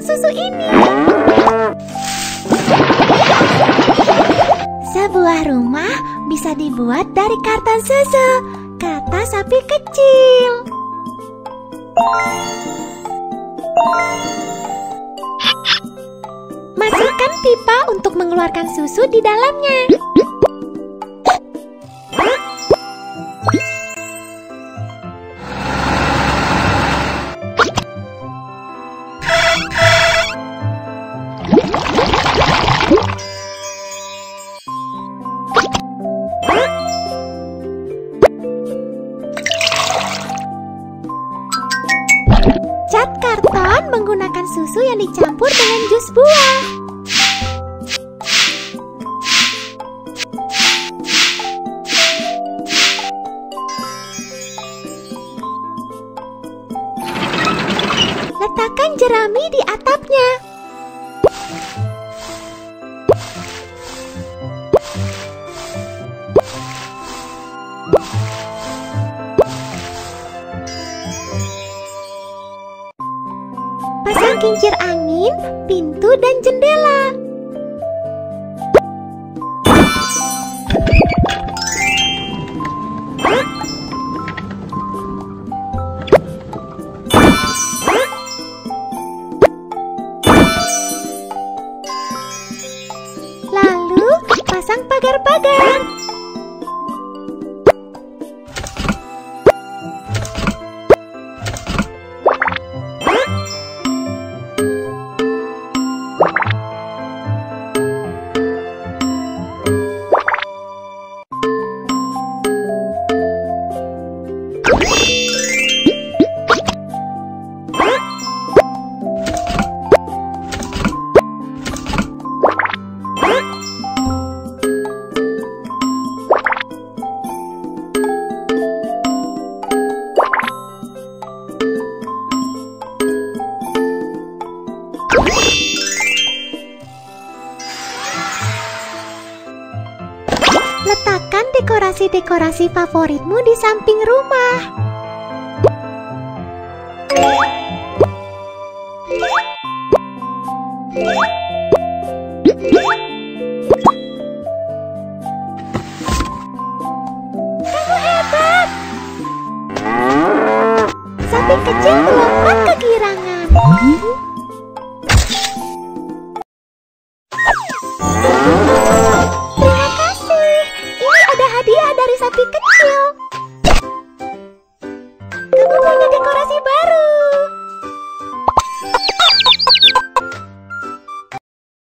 susu ini. Sebuah rumah bisa dibuat dari karton susu, kata sapi kecil. Masukkan pipa untuk mengeluarkan susu di dalamnya. Menggunakan susu yang dicampur dengan jus buah. Letakkan jerami di atapnya. Kincir angin, pintu, dan jendela. Letakkan dekorasi-dekorasi favoritmu di samping rumah. Kamu hebat! Sapi hadiah dari sapi kecil.